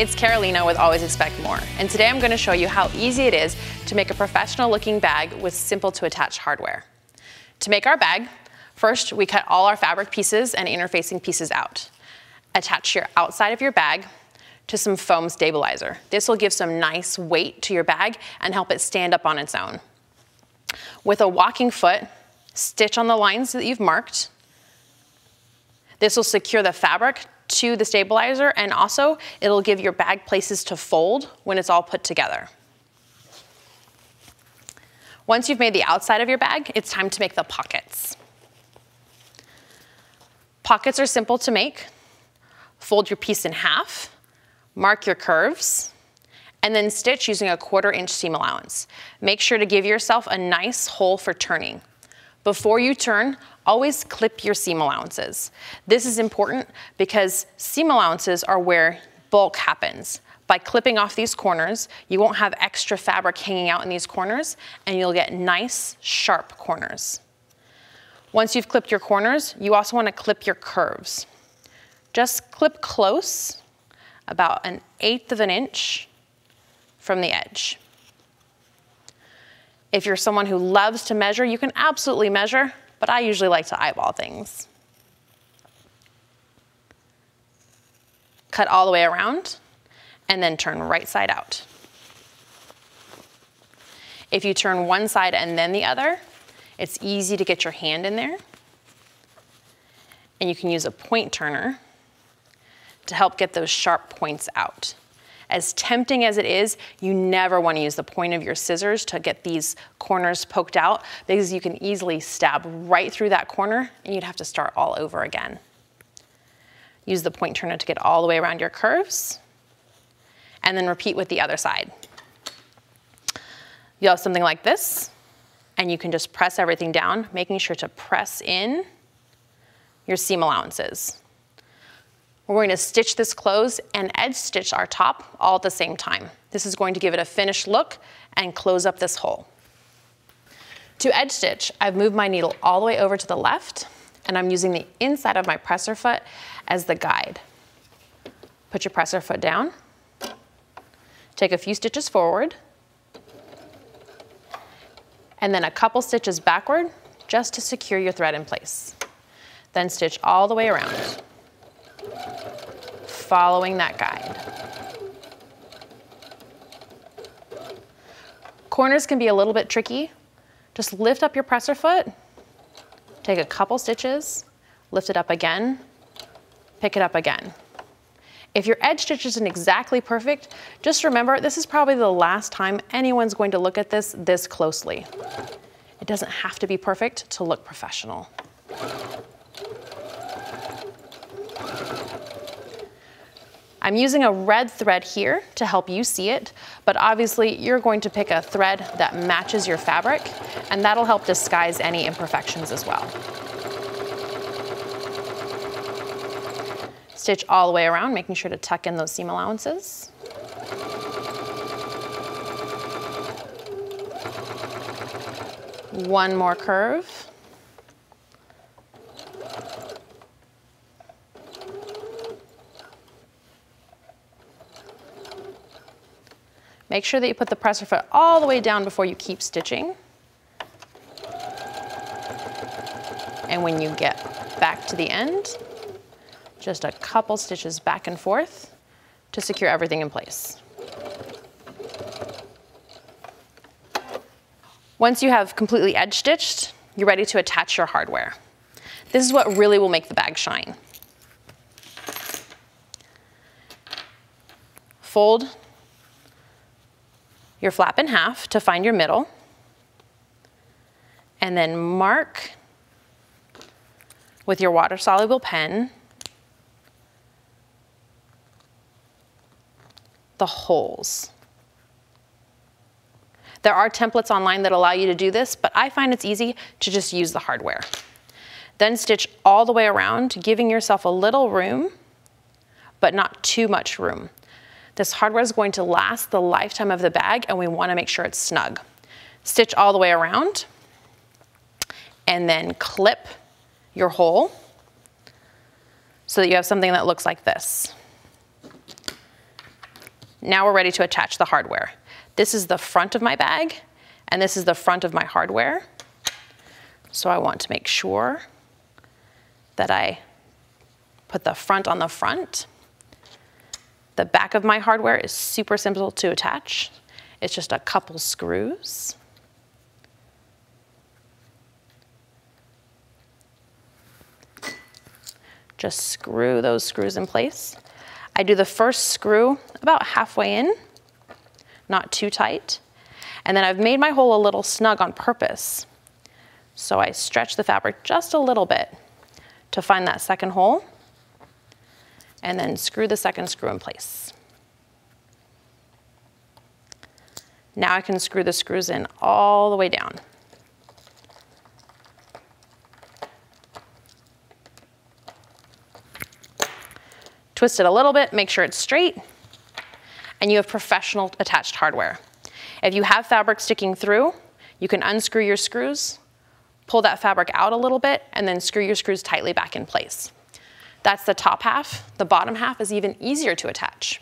it's Carolina with Always Expect Moore, and today I'm going to show you how easy it is to make a professional looking bag with simple to attach hardware. To make our bag, first we cut all our fabric pieces and interfacing pieces out. Attach your outside of your bag to some foam stabilizer. This will give some nice weight to your bag and help it stand up on its own. With a walking foot, stitch on the lines that you've marked. This will secure the fabric to the stabilizer and also it'll give your bag places to fold when it's all put together. Once you've made the outside of your bag, it's time to make the pockets. Pockets are simple to make. Fold your piece in half, mark your curves, and then stitch using a quarter inch seam allowance. Make sure to give yourself a nice hole for turning. Before you turn, always clip your seam allowances. This is important because seam allowances are where bulk happens. By clipping off these corners, you won't have extra fabric hanging out in these corners and you'll get nice, sharp corners. Once you've clipped your corners, you also wanna clip your curves. Just clip close, about an eighth of an inch from the edge. If you're someone who loves to measure, you can absolutely measure, but I usually like to eyeball things. Cut all the way around and then turn right side out. If you turn one side and then the other, it's easy to get your hand in there. And you can use a point turner to help get those sharp points out. As tempting as it is, you never wanna use the point of your scissors to get these corners poked out because you can easily stab right through that corner and you'd have to start all over again. Use the point turner to get all the way around your curves and then repeat with the other side. You'll have something like this and you can just press everything down, making sure to press in your seam allowances. We're going to stitch this close and edge stitch our top all at the same time. This is going to give it a finished look and close up this hole. To edge stitch, I've moved my needle all the way over to the left and I'm using the inside of my presser foot as the guide. Put your presser foot down, take a few stitches forward, and then a couple stitches backward just to secure your thread in place. Then stitch all the way around following that guide. Corners can be a little bit tricky. Just lift up your presser foot, take a couple stitches, lift it up again, pick it up again. If your edge stitch isn't exactly perfect, just remember this is probably the last time anyone's going to look at this this closely. It doesn't have to be perfect to look professional. I'm using a red thread here to help you see it, but obviously you're going to pick a thread that matches your fabric and that'll help disguise any imperfections as well. Stitch all the way around, making sure to tuck in those seam allowances. One more curve. Make sure that you put the presser foot all the way down before you keep stitching. And when you get back to the end, just a couple stitches back and forth to secure everything in place. Once you have completely edge stitched, you're ready to attach your hardware. This is what really will make the bag shine. Fold your flap in half to find your middle. And then mark with your water soluble pen the holes. There are templates online that allow you to do this, but I find it's easy to just use the hardware. Then stitch all the way around, giving yourself a little room, but not too much room. This hardware is going to last the lifetime of the bag and we wanna make sure it's snug. Stitch all the way around and then clip your hole so that you have something that looks like this. Now we're ready to attach the hardware. This is the front of my bag, and this is the front of my hardware. So I want to make sure that I put the front on the front. The back of my hardware is super simple to attach. It's just a couple screws. Just screw those screws in place. I do the first screw about halfway in, not too tight. And then I've made my hole a little snug on purpose. So I stretch the fabric just a little bit to find that second hole and then screw the second screw in place. Now I can screw the screws in all the way down. Twist it a little bit, make sure it's straight, and you have professional attached hardware. If you have fabric sticking through, you can unscrew your screws, pull that fabric out a little bit, and then screw your screws tightly back in place. That's the top half. The bottom half is even easier to attach.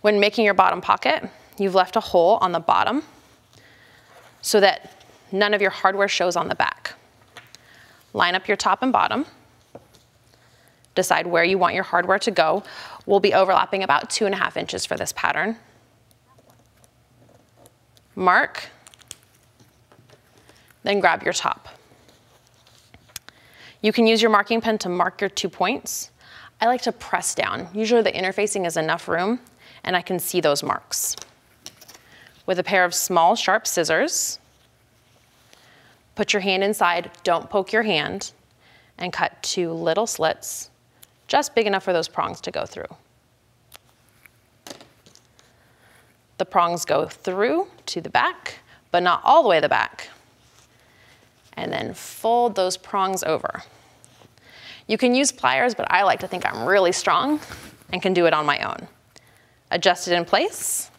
When making your bottom pocket, you've left a hole on the bottom so that none of your hardware shows on the back. Line up your top and bottom. Decide where you want your hardware to go. We'll be overlapping about two and a half inches for this pattern. Mark, then grab your top. You can use your marking pen to mark your two points. I like to press down. Usually the interfacing is enough room and I can see those marks. With a pair of small sharp scissors, put your hand inside, don't poke your hand, and cut two little slits, just big enough for those prongs to go through. The prongs go through to the back, but not all the way the back. And then fold those prongs over. You can use pliers, but I like to think I'm really strong and can do it on my own. Adjust it in place,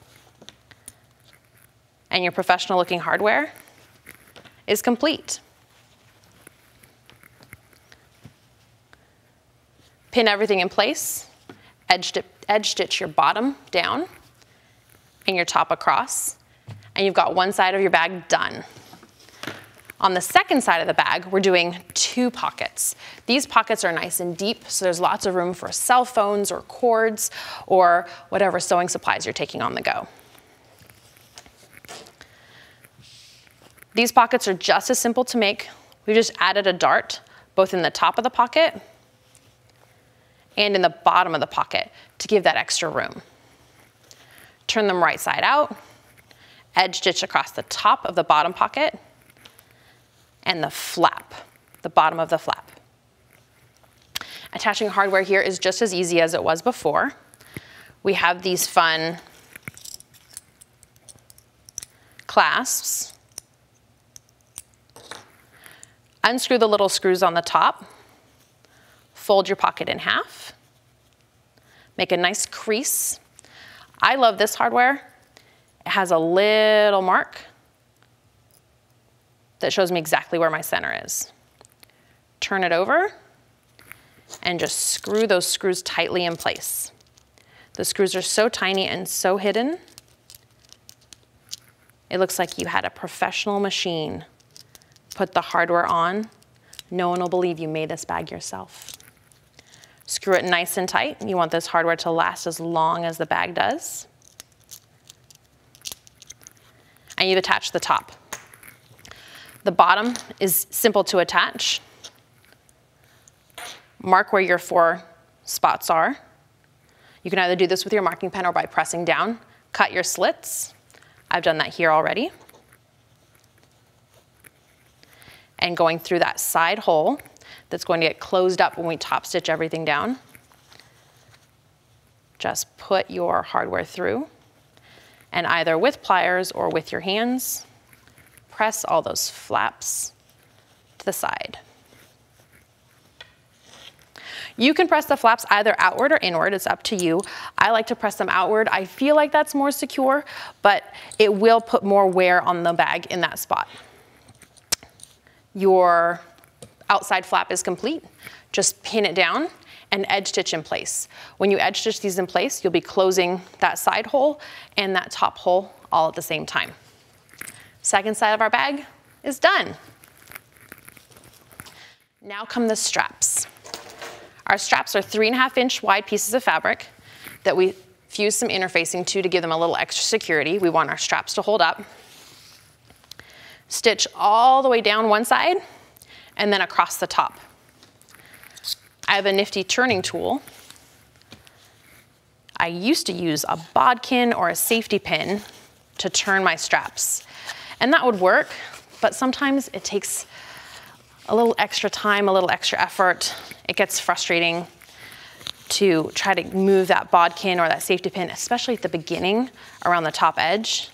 and your professional looking hardware is complete. Pin everything in place, edge, edge stitch your bottom down and your top across, and you've got one side of your bag done. On the second side of the bag, we're doing two pockets. These pockets are nice and deep, so there's lots of room for cell phones or cords or whatever sewing supplies you're taking on the go. These pockets are just as simple to make. We just added a dart both in the top of the pocket and in the bottom of the pocket to give that extra room. Turn them right side out, edge stitch across the top of the bottom pocket, and the flap, the bottom of the flap. Attaching hardware here is just as easy as it was before. We have these fun clasps. Unscrew the little screws on the top. Fold your pocket in half. Make a nice crease. I love this hardware. It has a little mark that shows me exactly where my center is. Turn it over and just screw those screws tightly in place. The screws are so tiny and so hidden. It looks like you had a professional machine put the hardware on. No one will believe you made this bag yourself. Screw it nice and tight. You want this hardware to last as long as the bag does. And you've attached the top. The bottom is simple to attach. Mark where your four spots are. You can either do this with your marking pen or by pressing down. Cut your slits. I've done that here already. And going through that side hole that's going to get closed up when we top stitch everything down. Just put your hardware through and either with pliers or with your hands, press all those flaps to the side. You can press the flaps either outward or inward, it's up to you. I like to press them outward. I feel like that's more secure, but it will put more wear on the bag in that spot. Your outside flap is complete. Just pin it down and edge stitch in place. When you edge stitch these in place, you'll be closing that side hole and that top hole all at the same time. Second side of our bag is done. Now come the straps. Our straps are three and a half inch wide pieces of fabric that we fuse some interfacing to to give them a little extra security. We want our straps to hold up. Stitch all the way down one side and then across the top. I have a nifty turning tool. I used to use a bodkin or a safety pin to turn my straps. And that would work, but sometimes it takes a little extra time, a little extra effort. It gets frustrating to try to move that bodkin or that safety pin, especially at the beginning around the top edge.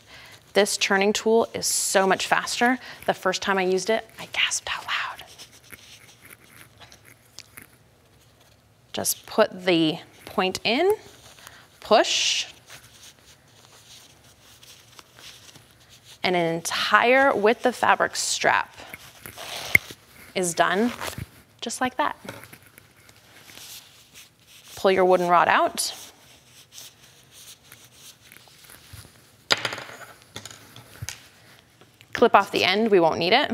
This turning tool is so much faster. The first time I used it, I gasped out loud. Just put the point in, push, and an entire width of fabric strap is done just like that. Pull your wooden rod out. Clip off the end, we won't need it.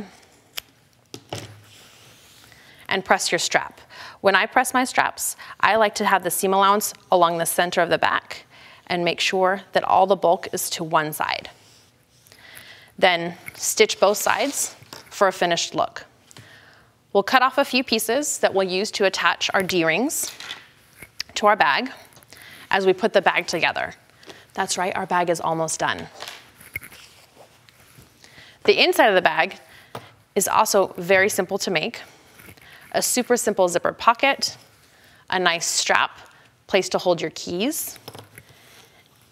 And press your strap. When I press my straps, I like to have the seam allowance along the center of the back and make sure that all the bulk is to one side. Then stitch both sides for a finished look. We'll cut off a few pieces that we'll use to attach our D-rings to our bag as we put the bag together. That's right, our bag is almost done. The inside of the bag is also very simple to make. A super simple zipper pocket, a nice strap, place to hold your keys,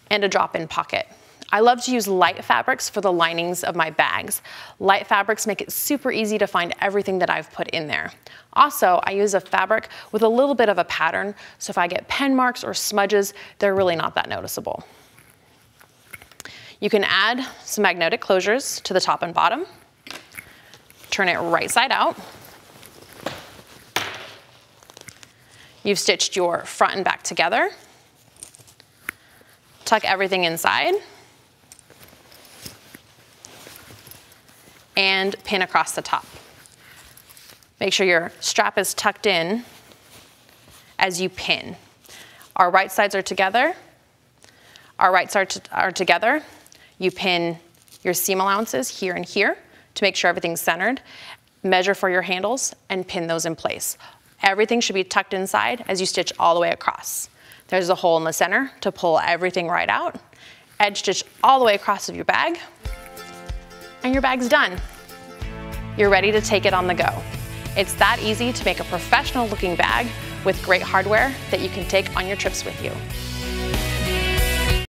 and a drop-in pocket. I love to use light fabrics for the linings of my bags. Light fabrics make it super easy to find everything that I've put in there. Also, I use a fabric with a little bit of a pattern, so if I get pen marks or smudges, they're really not that noticeable. You can add some magnetic closures to the top and bottom. Turn it right side out. You've stitched your front and back together. Tuck everything inside. And pin across the top. Make sure your strap is tucked in as you pin. Our right sides are together. Our right sides are together. You pin your seam allowances here and here to make sure everything's centered. Measure for your handles and pin those in place. Everything should be tucked inside as you stitch all the way across. There's a hole in the center to pull everything right out. Edge stitch all the way across of your bag and your bag's done. You're ready to take it on the go. It's that easy to make a professional looking bag with great hardware that you can take on your trips with you.